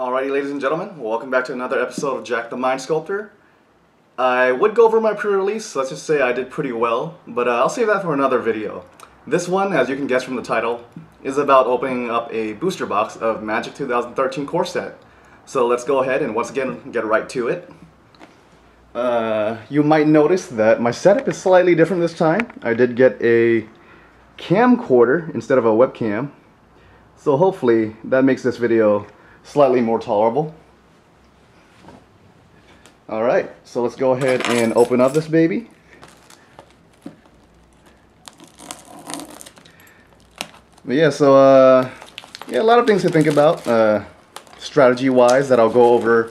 Alrighty, ladies and gentlemen, welcome back to another episode of Jack the Mind Sculptor. I would go over my pre-release, let's just say I did pretty well, but uh, I'll save that for another video. This one, as you can guess from the title, is about opening up a booster box of Magic 2013 core set. So let's go ahead and once again get right to it. Uh, you might notice that my setup is slightly different this time. I did get a camcorder instead of a webcam. So hopefully that makes this video slightly more tolerable. Alright, so let's go ahead and open up this baby. But yeah, so uh, yeah, a lot of things to think about uh, strategy-wise that I'll go over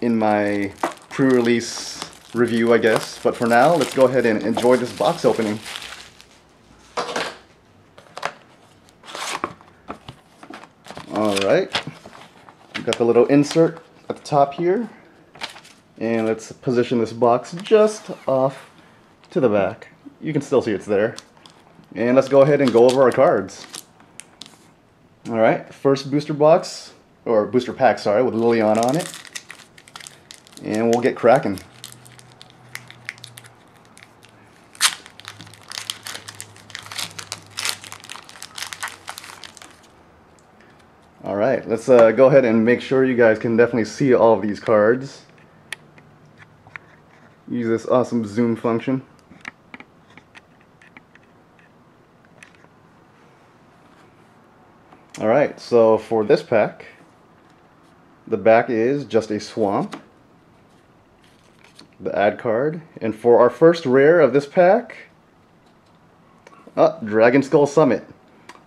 in my pre-release review, I guess. But for now, let's go ahead and enjoy this box opening. Alright, we've got the little insert at the top here. And let's position this box just off to the back. You can still see it's there. And let's go ahead and go over our cards. Alright, first booster box, or booster pack, sorry, with Liliana on it. And we'll get cracking. Alright, let's uh, go ahead and make sure you guys can definitely see all of these cards. Use this awesome zoom function. Alright, so for this pack, the back is just a swamp, the ad card, and for our first rare of this pack, uh, Dragonskull Summit.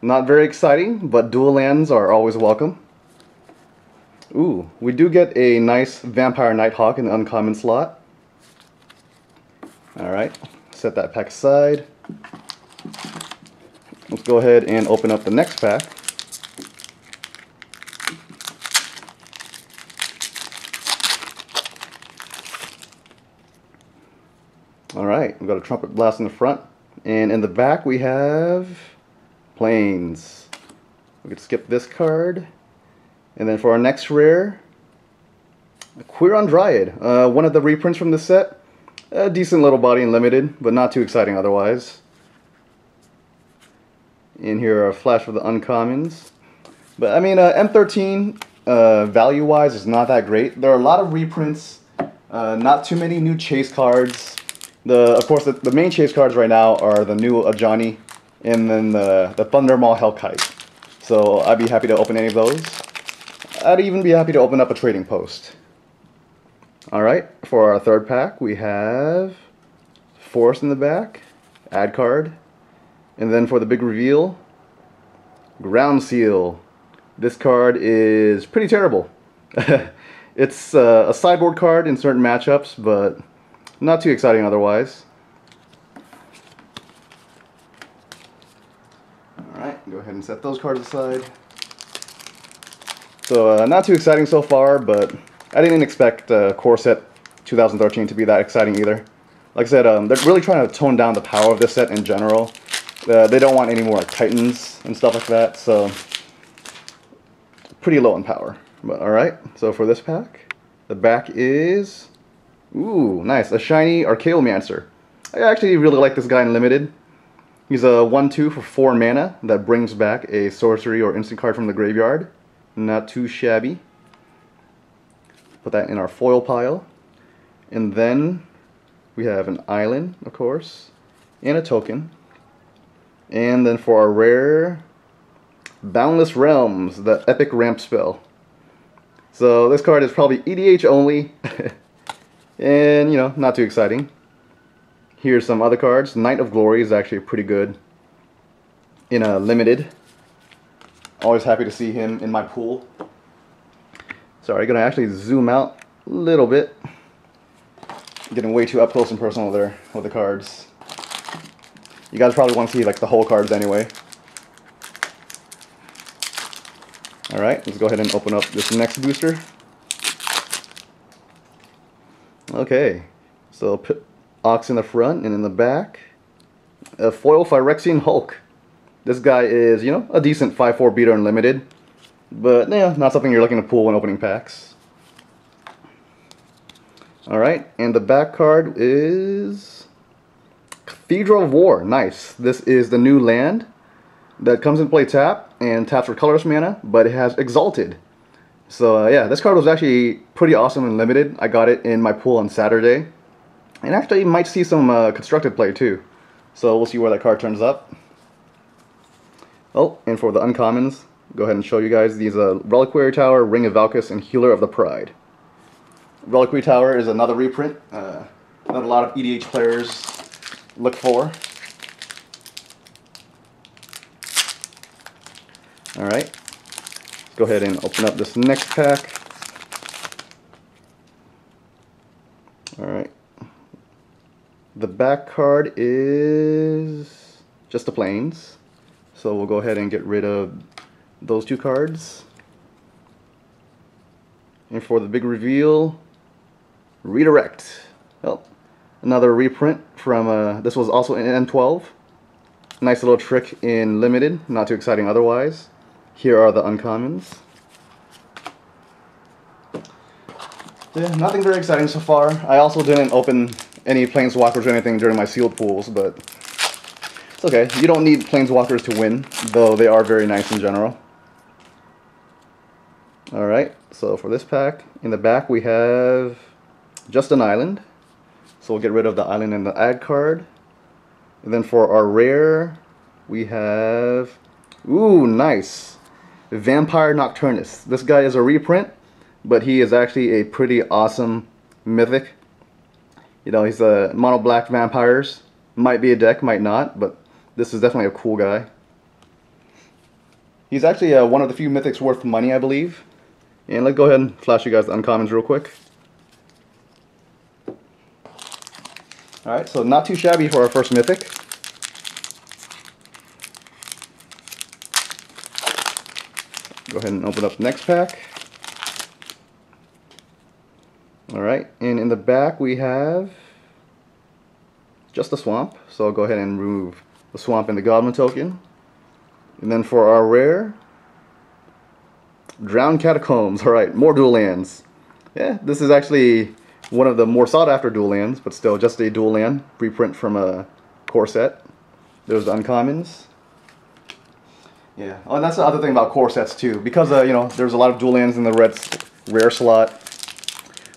Not very exciting, but dual lands are always welcome. Ooh, we do get a nice Vampire Nighthawk in the uncommon slot. Alright, set that pack aside. Let's go ahead and open up the next pack. Alright, we've got a trumpet blast in the front. And in the back we have planes. We could skip this card. And then for our next rare, Quirion Dryad. Uh, one of the reprints from the set. A decent little body and limited, but not too exciting otherwise. In here are a flash of the uncommons. But I mean, uh, M13 uh, value-wise is not that great. There are a lot of reprints, uh, not too many new chase cards. The Of course, the, the main chase cards right now are the new Ajani and then the, the Thundermaw Hellkite. So I'd be happy to open any of those. I'd even be happy to open up a trading post. Alright, for our third pack we have Force in the back, ad card, and then for the big reveal, Ground Seal. This card is pretty terrible. it's uh, a sideboard card in certain matchups, but not too exciting otherwise. Alright, go ahead and set those cards aside. So, uh, not too exciting so far, but I didn't expect uh, Core Set 2013 to be that exciting either. Like I said, um, they're really trying to tone down the power of this set in general. Uh, they don't want any more like, Titans and stuff like that, so pretty low in power. But alright, so for this pack, the back is, ooh, nice, a shiny Archaeomancer. I actually really like this guy in Limited. He's a 1-2 for 4 mana that brings back a sorcery or instant card from the graveyard. Not too shabby. Put that in our foil pile. And then we have an island, of course, and a token. And then for our rare, Boundless Realms, the epic ramp spell. So this card is probably EDH only, and you know, not too exciting. Here's some other cards. Knight of Glory is actually pretty good in a limited. Always happy to see him in my pool. Sorry, gonna actually zoom out a little bit. Getting way too up close and personal there with the cards. You guys probably want to see like the whole cards anyway. Alright, let's go ahead and open up this next booster. Okay, so Ox in the front and in the back. A foil Phyrexian Hulk. This guy is, you know, a decent 5-4 beater unlimited. But yeah, not something you're looking to pull when opening packs. Alright, and the back card is Cathedral of War. Nice. This is the new land that comes in play tap and taps for colorless mana, but it has Exalted. So uh, yeah, this card was actually pretty awesome and limited. I got it in my pool on Saturday. And actually you might see some uh, constructed play too. So we'll see where that card turns up. Oh, and for the uncommons, go ahead and show you guys these uh, Reliquary Tower, Ring of Valkas, and Healer of the Pride. Reliquary Tower is another reprint uh, that a lot of EDH players look for. Alright, go ahead and open up this next pack. Alright, the back card is just the planes. So we'll go ahead and get rid of those two cards. And for the big reveal, Redirect. Well, another reprint from, uh, this was also in M12. Nice little trick in Limited, not too exciting otherwise. Here are the uncommons. Yeah, nothing very exciting so far. I also didn't open any planeswalkers or anything during my sealed pools, but it's okay. You don't need Planeswalkers to win, though they are very nice in general. Alright, so for this pack, in the back we have just an island. So we'll get rid of the island and the ad card. And then for our rare, we have... Ooh, nice! Vampire Nocturnus. This guy is a reprint, but he is actually a pretty awesome mythic. You know, he's uh, a mono black vampires. Might be a deck, might not, but this is definitely a cool guy. He's actually uh, one of the few mythics worth money, I believe. And let's go ahead and flash you guys the uncommons real quick. Alright, so not too shabby for our first mythic. Go ahead and open up the next pack. Alright, and in the back we have just a swamp. So I'll go ahead and remove the Swamp and the Goblin token. And then for our rare, Drowned Catacombs. Alright, more dual lands. Yeah, this is actually one of the more sought after dual lands, but still just a dual land reprint from a core set. There's the uncommons. Yeah, oh, and that's the other thing about core sets too. Because, uh, you know, there's a lot of dual lands in the red rare slot.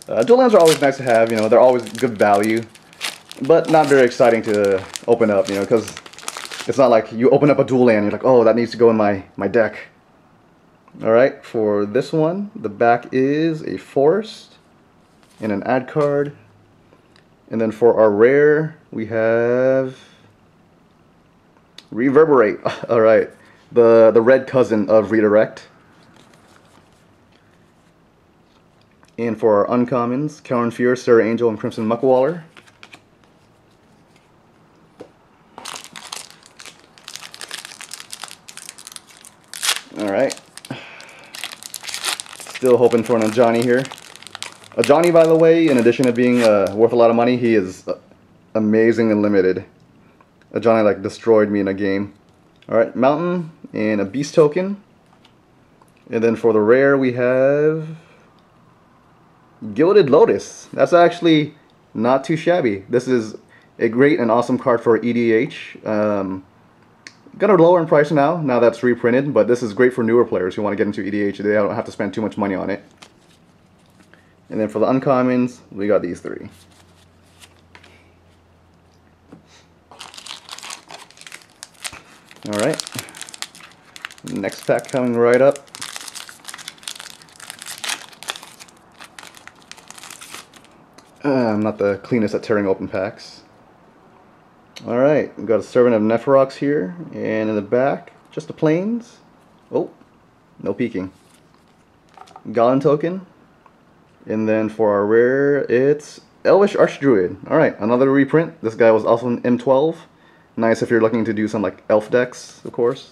Uh, dual lands are always nice to have, you know, they're always good value. But not very exciting to open up, you know, because it's not like you open up a dual land you're like, oh, that needs to go in my, my deck. Alright, for this one, the back is a forest and an ad card. And then for our rare, we have Reverberate. Alright, the, the red cousin of Redirect. And for our uncommons, Cower in Fear, Serra Angel, and Crimson Muckwader. Alright. Still hoping for an Ajani here. Ajani, by the way, in addition to being uh, worth a lot of money, he is uh, amazing and limited. Ajani like destroyed me in a game. Alright, Mountain and a Beast token. And then for the rare we have Gilded Lotus. That's actually not too shabby. This is a great and awesome card for EDH. Um, Gonna lower in price now, now that's reprinted, but this is great for newer players who want to get into EDH. They don't have to spend too much money on it. And then for the uncommons, we got these three. Alright. Next pack coming right up. Uh, I'm not the cleanest at tearing open packs. Alright, we've got a Servant of Nefarox here, and in the back, just the planes. Oh, no peeking. Goblin token. And then for our rare, it's Elvish Archdruid. Alright, another reprint. This guy was also in M12. Nice if you're looking to do some like elf decks, of course.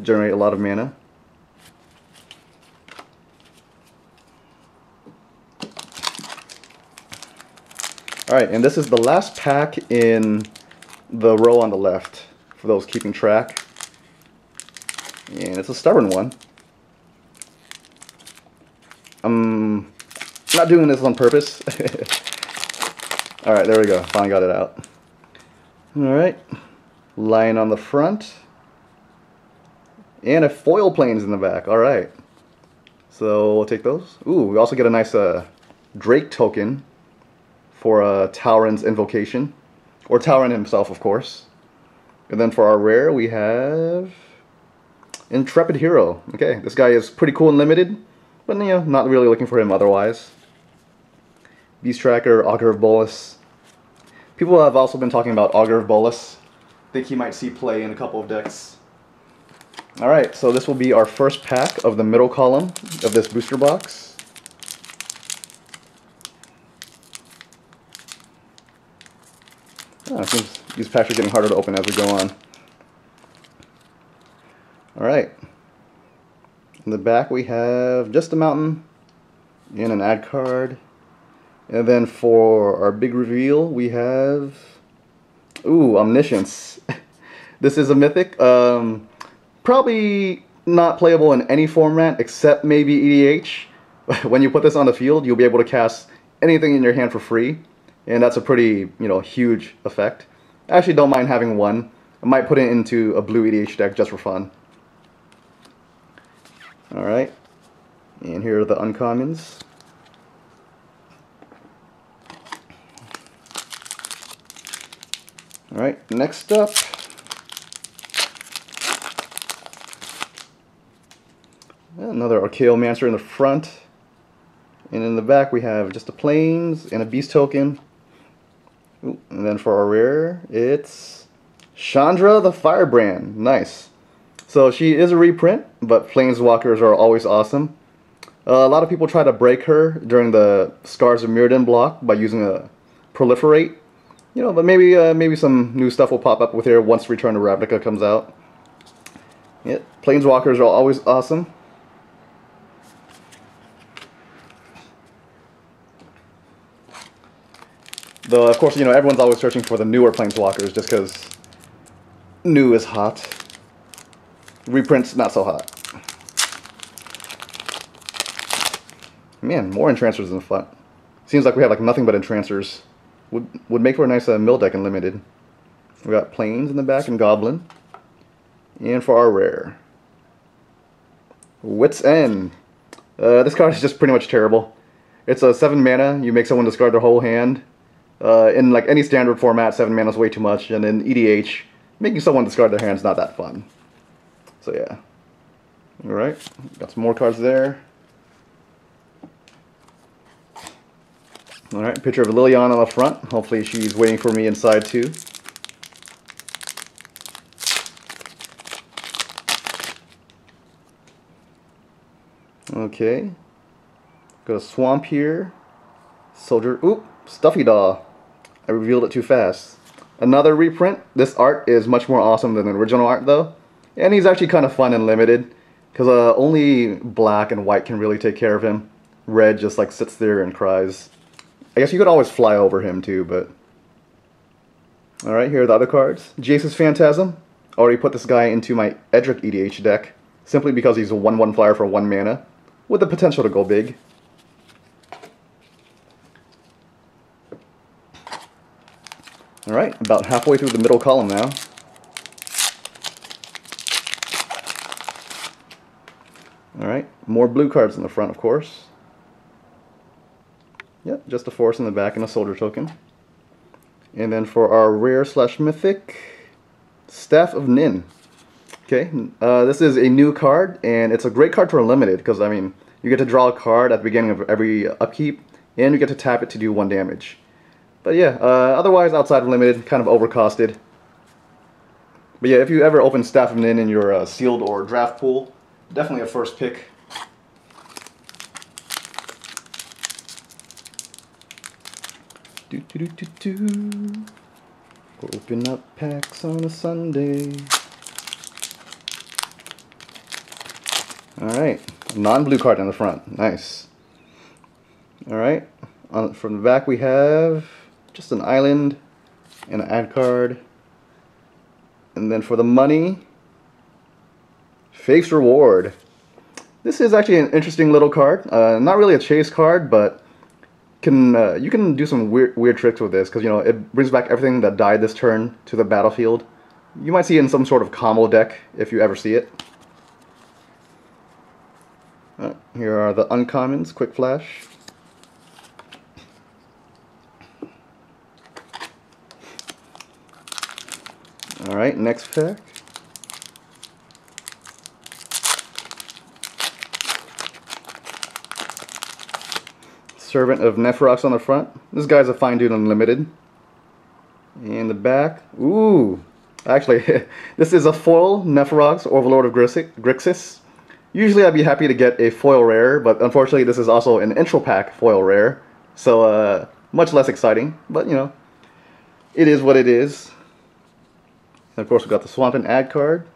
Generate a lot of mana. Alright, and this is the last pack in the row on the left for those keeping track. And it's a stubborn one. I'm not doing this on purpose. Alright, there we go. Finally got it out. Alright. Line on the front. And a foil planes in the back. Alright. So we'll take those. Ooh, we also get a nice uh, Drake token for uh, Talrand's invocation. Or Talrand himself, of course. And then for our rare, we have Intrepid Hero. Okay, this guy is pretty cool and limited, but you know, not really looking for him otherwise. Beast Tracker, Augur of Bolas. People have also been talking about Augur of Bolas. Think he might see play in a couple of decks. Alright, so this will be our first pack of the middle column of this booster box. Oh, these packs are getting harder to open as we go on. Alright. In the back we have just a mountain and an ad card. And then for our big reveal we have... Ooh, Omniscience. this is a mythic. Um, probably not playable in any format except maybe EDH. when you put this on the field, you'll be able to cast anything in your hand for free. And that's a pretty, you know, huge effect. I actually don't mind having one. I might put it into a blue EDH deck just for fun. Alright. And here are the uncommons. Alright, next up. Another Archaeomancer in the front. And in the back we have just the planes and a beast token. And then for our rare, it's Chandra the Firebrand. Nice. So she is a reprint, but Planeswalkers are always awesome. Uh, a lot of people try to break her during the Scars of Mirrodin block by using a Proliferate. You know, but maybe uh, maybe some new stuff will pop up with her once Return to Ravnica comes out. Yeah, Planeswalkers are always awesome. Though, of course, you know, everyone's always searching for the newer Planeswalkers just because new is hot. Reprints, not so hot. Man, more Entrancers in the front. Seems like we have like nothing but Entrancers. Would, would make for a nice uh, mill deck in Limited. We got Planes in the back and Goblin. And for our rare. Wits End. Uh, this card is just pretty much terrible. It's a 7 mana, you make someone discard their whole hand. Uh, in like any standard format, 7 mana is way too much, and in EDH, making someone discard their hand is not that fun. So yeah. Alright, got some more cards there. Alright, picture of Liliana on the front. Hopefully she's waiting for me inside too. Okay. Got a swamp here. Soldier. Oop, Stuffy Doll. I revealed it too fast. Another reprint. This art is much more awesome than the original art though. And he's actually kind of fun and limited. Because uh, only black and white can really take care of him. Red just like sits there and cries. I guess you could always fly over him too, but... Alright, here are the other cards. Jace's Phantasm. Already put this guy into my Edric EDH deck. Simply because he's a 1-1 flyer for 1 mana. With the potential to go big. Alright, about halfway through the middle column now. Alright, more blue cards in the front, of course. Yep, just a force in the back and a soldier token. And then for our rare slash mythic, Staff of Nin. Okay, uh, this is a new card, and it's a great card for a limited, because, I mean, you get to draw a card at the beginning of every upkeep, and you get to tap it to do one damage. But yeah, uh, otherwise outside of limited, kind of overcosted. But yeah, if you ever open Staff of Nin in your uh, sealed or draft pool, definitely a first pick. Do, do, do, do, do. Open up packs on a Sunday. Alright, non-blue card in the front. Nice. Alright, from the back we have just an island and an ad card. And then for the money, Faith's Reward. This is actually an interesting little card. Uh, not really a chase card, but can uh, you can do some weird weird tricks with this because you know it brings back everything that died this turn to the battlefield. You might see it in some sort of combo deck if you ever see it. Uh, here are the uncommons, quick flash. Alright, next pack. Servant of Nefarox on the front. This guy's a fine dude unlimited. In the back, ooh, actually, this is a foil Nefarox, Overlord of Grixis. Usually I'd be happy to get a foil rare, but unfortunately this is also an intro pack foil rare. So, uh, much less exciting, but you know, it is what it is. Of course we got the Swampin ad card.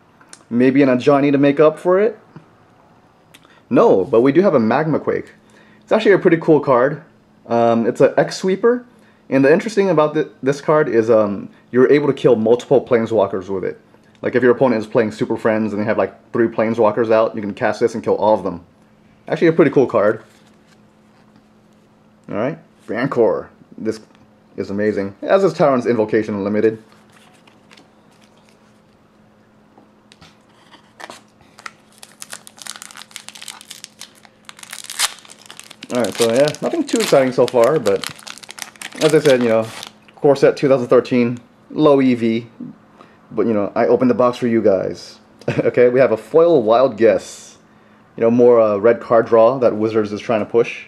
Maybe an Ajani to make up for it. No, but we do have a Magma Quake. It's actually a pretty cool card. Um, it's an X Sweeper, and the interesting about th this card is um, you're able to kill multiple Planeswalkers with it. Like if your opponent is playing Super Friends and they have like three Planeswalkers out, you can cast this and kill all of them. Actually a pretty cool card. Alright, Rancor. This is amazing. As is Tyrant's Invocation Unlimited. Alright, so yeah, nothing too exciting so far, but as I said, you know, Core Set 2013, low EV, but you know, I opened the box for you guys. okay, we have a foil wild guess. You know, more uh, red card draw that Wizards is trying to push.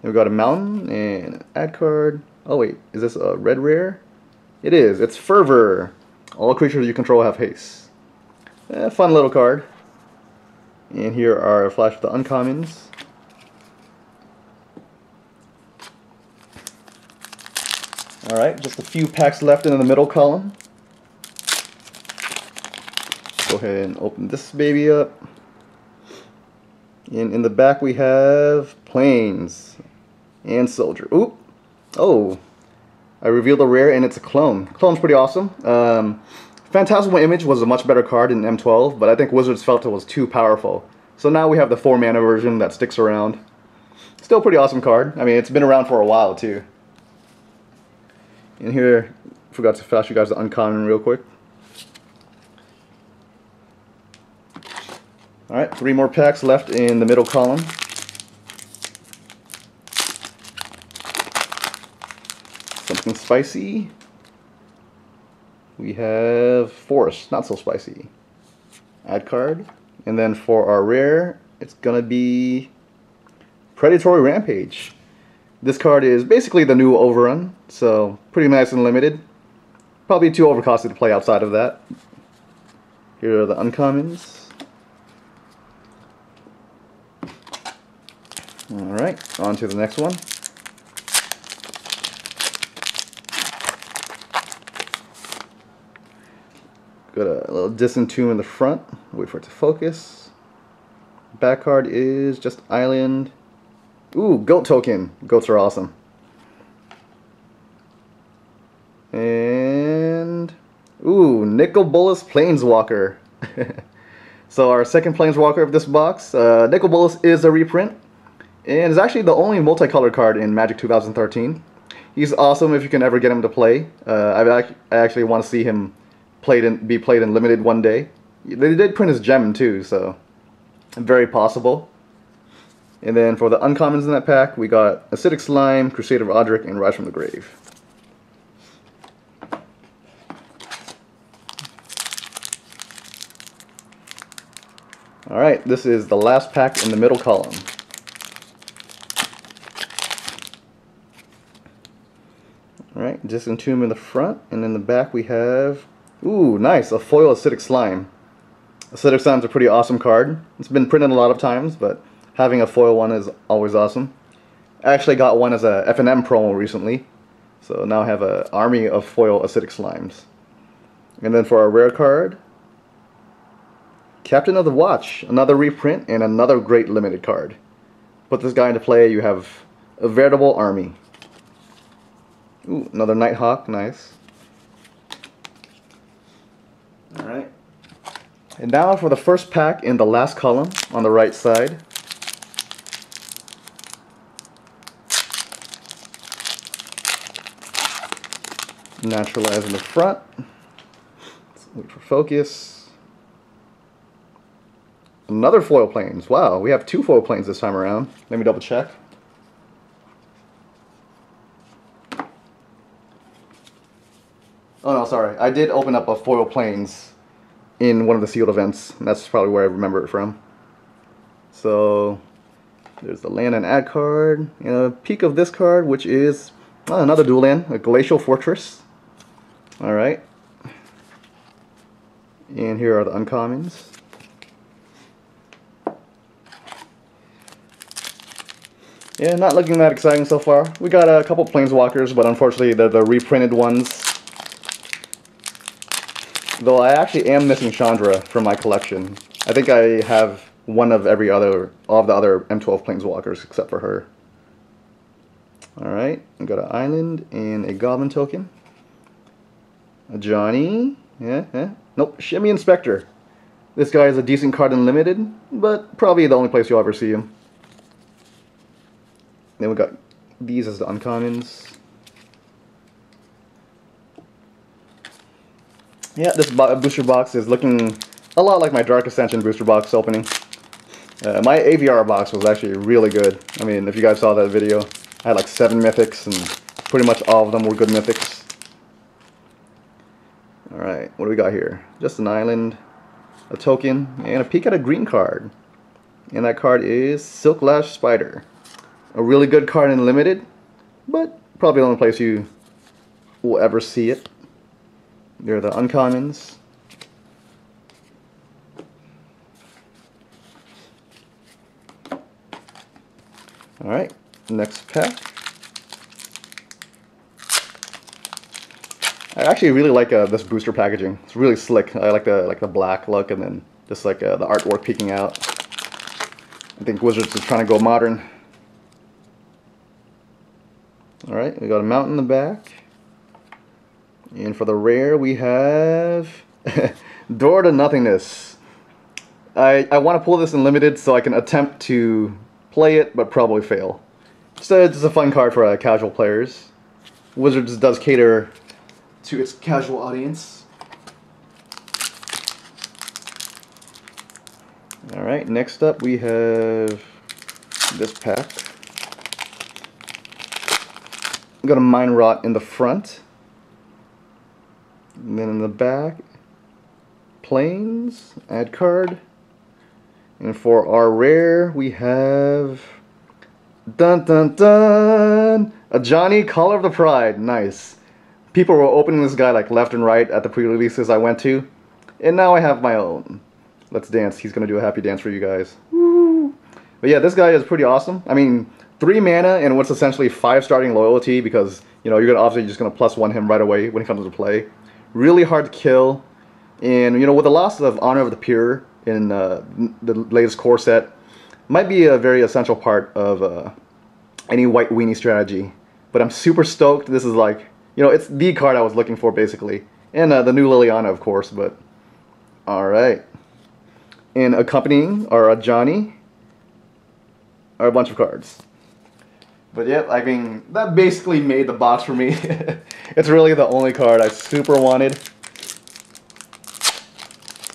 we got a mountain and an ad card. Oh wait, is this a red rare? It is. It's Fervor. All creatures you control have haste. Eh, fun little card. And here are a flash of the uncommons. Alright, just a few packs left in the middle column. Go ahead and open this baby up. And in the back we have planes and soldier. Oop! Oh, I revealed a rare and it's a clone. Clone's pretty awesome. Um, Phantasmal Image was a much better card in M12, but I think Wizards felt it was too powerful. So now we have the 4 mana version that sticks around. Still pretty awesome card. I mean, it's been around for a while too. And here, forgot to flash you guys the uncommon real quick. Alright, three more packs left in the middle column. Something spicy. We have Forest, not so spicy. Add card. And then for our rare, it's gonna be Predatory Rampage. This card is basically the new Overrun, so pretty nice and limited. Probably too overcosted to play outside of that. Here are the uncommons. Alright, on to the next one. Got a little Disentomb in the front. Wait for it to focus. Back card is just Island Ooh, goat token. Goats are awesome. And ooh, Nicol Bolas Planeswalker. so our second Planeswalker of this box. Uh, Nicol Bolas is a reprint, and is actually the only multicolored card in Magic 2013. He's awesome if you can ever get him to play. Uh, I actually want to see him played in, be played in limited one day. They did print his gem too, so very possible. And then for the uncommons in that pack, we got Acidic Slime, Crusader of Odric, and Rise from the Grave. Alright, this is the last pack in the middle column. Alright, Disentomb in the front, and in the back we have, ooh, nice, a foil Acidic Slime. Acidic Slime's a pretty awesome card. It's been printed a lot of times, but having a foil oh one is always awesome. I actually got one as a FNM promo recently, so now I have an army of foil acidic slimes. And then for our rare card, Captain of the Watch, another reprint and another great limited card. Put this guy into play, you have a veritable army. Ooh, another Nighthawk, nice. Alright. And now for the first pack in the last column on the right side. Naturalize in the front. Let's wait for focus. Another foil planes. Wow, we have two foil planes this time around. Let me double check. Oh no, sorry. I did open up a foil planes in one of the sealed events. And that's probably where I remember it from. So there's the land and add card, and a peek of this card, which is oh, another dual land, a Glacial Fortress. Alright. And here are the uncommons. Yeah, not looking that exciting so far. We got a couple Planeswalkers, but unfortunately they're the reprinted ones. Though I actually am missing Chandra from my collection. I think I have one of every other, all of the other M12 Planeswalkers except for her. Alright, we got an island and a goblin token. Ajani. Yeah, yeah. Nope, Shimian Specter. This guy is a decent card in limited, but probably the only place you'll ever see him. Then we got these as the uncommons. Yeah, this booster box is looking a lot like my Dark Ascension booster box opening. Uh, my AVR box was actually really good. I mean, if you guys saw that video, I had like seven mythics, and pretty much all of them were good mythics. Alright, what do we got here? Just an island, a token, and a peek at a green card. And that card is Silklash Spider. A really good card in Limited, but probably the only place you will ever see it. They're the uncommons. Alright, next pack. I actually really like uh, this booster packaging. It's really slick. I like the like the black look and then just like uh, the artwork peeking out. I think Wizards is trying to go modern. Alright, we got a mount in the back. And for the rare we have Door to Nothingness. I, I want to pull this in limited so I can attempt to play it but probably fail. So it's a fun card for uh, casual players. Wizards does cater to its casual audience. Alright, next up we have this pack. I'm got a Mind Rot in the front. And then in the back, planes, add card. And for our rare, we have dun dun dun Ajani Caller of the Pride. Nice people were opening this guy like left and right at the pre-releases I went to, and now I have my own. Let's dance. He's gonna do a happy dance for you guys. Woo. But yeah, this guy is pretty awesome. I mean, three mana and what's essentially five starting loyalty because you know you're gonna obviously just gonna plus one him right away when he comes to play. Really hard to kill, and you know with the loss of Honor of the Pure in uh, the latest core set, might be a very essential part of uh, any white weenie strategy. But I'm super stoked. This is like you know, it's the card I was looking for basically. And uh, the new Liliana, of course, but all right. And accompanying are Ajani are a bunch of cards. But yeah, I mean, that basically made the box for me. it's really the only card I super wanted.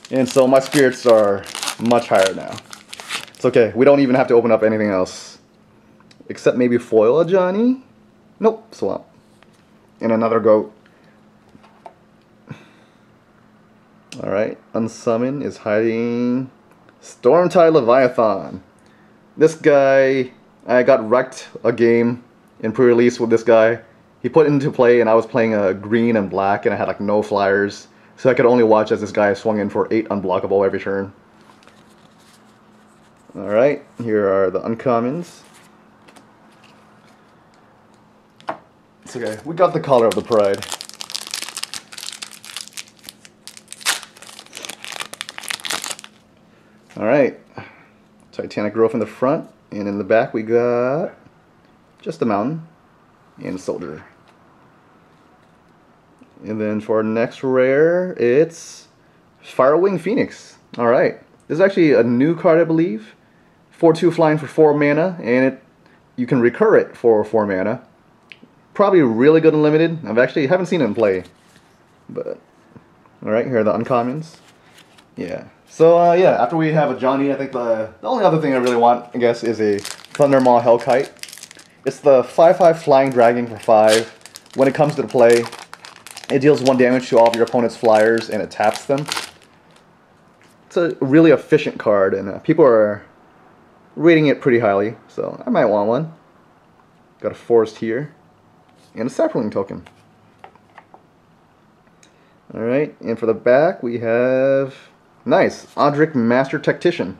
And so my spirits are much higher now. It's okay. We don't even have to open up anything else. Except maybe foil Ajani? Nope, swamp and another goat. Alright, Unsummon is hiding Stormtide Leviathan. This guy, I got wrecked a game in pre-release with this guy. He put into play and I was playing a green and black and I had like no flyers. So I could only watch as this guy swung in for 8 unblockable every turn. Alright, here are the uncommons. It's okay. We got the Caller of the Pride. Alright. Titanic Growth in the front. And in the back we got just a mountain and a soldier. And then for our next rare, it's Firewing Phoenix. Alright. This is actually a new card, I believe. 4-2 flying for 4 mana, and it you can recur it for 4 mana. Probably really good and limited. I've actually haven't seen it in play. But alright, here are the uncommons. Yeah. So uh, yeah, after we have Ajani, I think the, the only other thing I really want, I guess, is a Thundermaw Hellkite. It's the 5-5 Flying Dragon for 5. When it comes to the play, it deals 1 damage to all of your opponent's flyers and it taps them. It's a really efficient card and uh, people are rating it pretty highly, so I might want one. Got a forest here and a sapling token. Alright, and for the back we have, nice, Odric Master Tactician,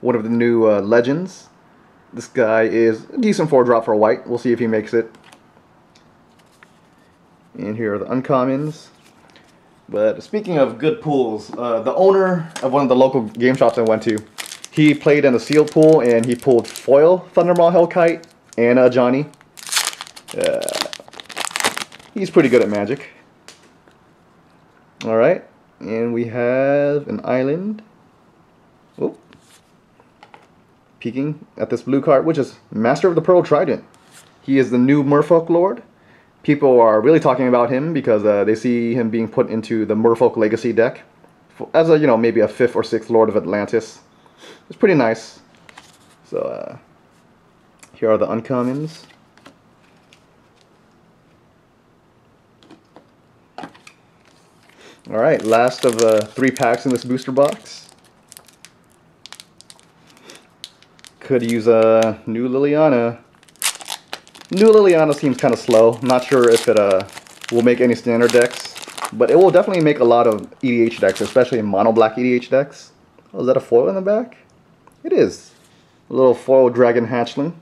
one of the new uh, legends. This guy is a decent 4 drop for a white. We'll see if he makes it. And here are the uncommons. But speaking of good pools, uh, the owner of one of the local game shops I went to, he played in the sealed pool and he pulled foil Thundermaw Hellkite and uh, Ajani. Uh, he's pretty good at magic. Alright, and we have an island. Oh, peeking at this blue card, which is Master of the Pearl Trident. He is the new Merfolk Lord. People are really talking about him because uh, they see him being put into the Merfolk Legacy deck as a, you know, maybe a fifth or sixth Lord of Atlantis. It's pretty nice. So, uh, here are the uncommons. Alright, last of the three packs in this booster box. Could use a new Liliana. New Liliana seems kind of slow. Not sure if it uh, will make any standard decks, but it will definitely make a lot of EDH decks, especially mono black EDH decks. Oh, is that a foil in the back? It is. A little foil dragon hatchling.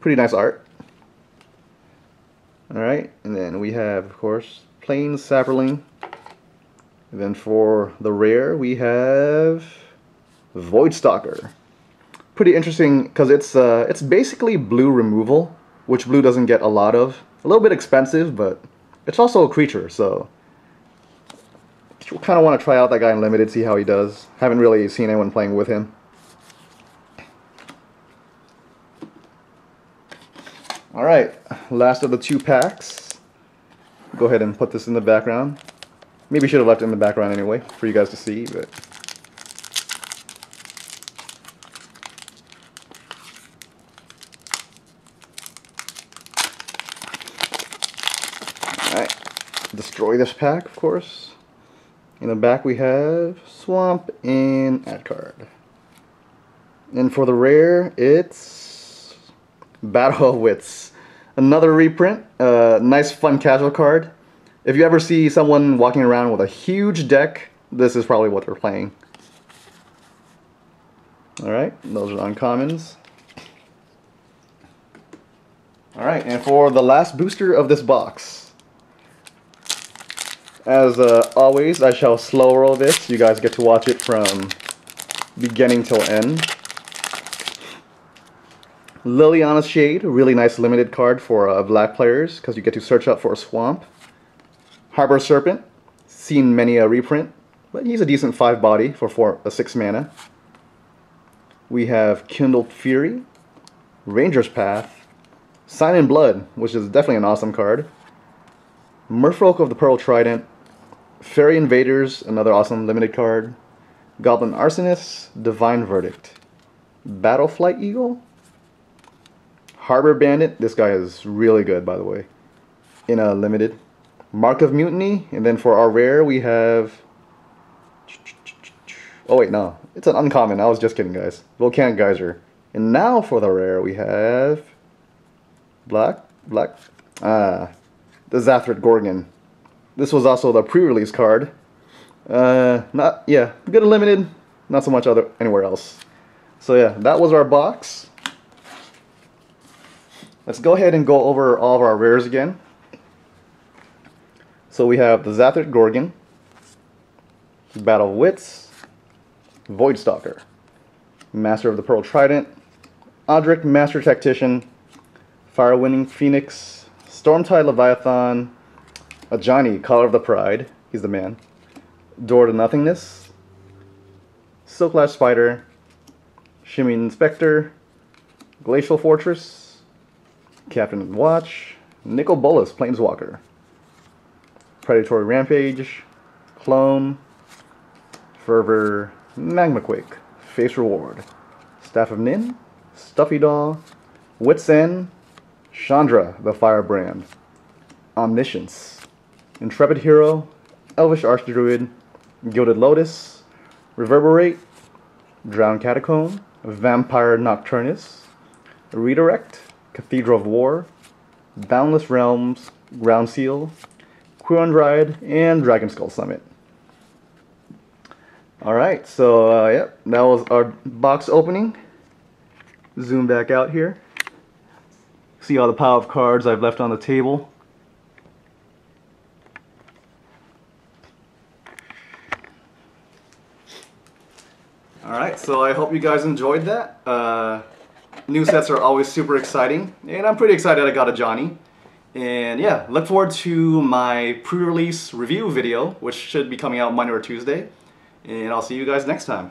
Pretty nice art. Alright, and then we have, of course, plain Saproling. Then for the rare, we have Voidstalker. Pretty interesting because it's uh, it's basically blue removal, which blue doesn't get a lot of. A little bit expensive, but it's also a creature, so kind of want to try out that guy in limited, see how he does. Haven't really seen anyone playing with him. Alright, last of the two packs. Go ahead and put this in the background. Maybe should have left it in the background anyway, for you guys to see, but... Alright, destroy this pack, of course. In the back we have Swamp and Add card. And for the rare, it's Battle of Wits. Another reprint, uh, nice fun casual card. If you ever see someone walking around with a huge deck, this is probably what they're playing. Alright, those are the uncommons. Alright, and for the last booster of this box. As uh, always, I shall slow roll this. You guys get to watch it from beginning till end. Liliana's Shade, really nice limited card for uh, black players because you get to search up for a swamp. Harbor Serpent, seen many a reprint, but he's a decent 5 body for four, a 6 mana. We have Kindled Fury, Ranger's Path, Sign in Blood, which is definitely an awesome card. Merfolk of the Pearl Trident, Faerie Invaders, another awesome limited card. Goblin Arsonist, Divine Verdict. Battleflight Eagle, Harbor Bandit, this guy is really good by the way, in a limited. Mark of Mutiny, and then for our rare we have... Oh wait, no. It's an uncommon. I was just kidding, guys. Volcanic Geyser. And now for the rare we have... Black? Black? Ah. The Xathrid Gorgon. This was also the pre-release card. Uh, not, yeah, good limited. Not so much other anywhere else. So yeah, that was our box. Let's go ahead and go over all of our rares again. So we have the Xathrid Gorgon, Battle of Wits, Voidstalker, Master of the Pearl Trident, Odric Master Tactician, Firewinding Phoenix, Stormtide Leviathan, Ajani, Caller of the Pride, he's the man, Door to Nothingness, Silklash Spider, Shimian Specter, Glacial Fortress, Captain Watch, Nicol Bolas Planeswalker, Predatory Rampage, Clone, Fervor, Magmaquake, Faith's Reward, Staff of Nin, Stuffy Doll, Wits End, Chandra, the Firebrand, Omniscience, Intrepid Hero, Elvish Archdruid, Gilded Lotus, Reverberate, Drowned Catacomb, Vampire Nocturnus, Redirect, Cathedral of War, Boundless Realms, Ground Seal, Quirion Dryad, and Dragonskull Summit. Alright, so uh, yep, that was our box opening. Zoom back out here. See all the pile of cards I've left on the table. Alright, so I hope you guys enjoyed that. Uh, new sets are always super exciting, and I'm pretty excited I got Ajani. And yeah, look forward to my pre-release review video, which should be coming out Monday or Tuesday. And I'll see you guys next time.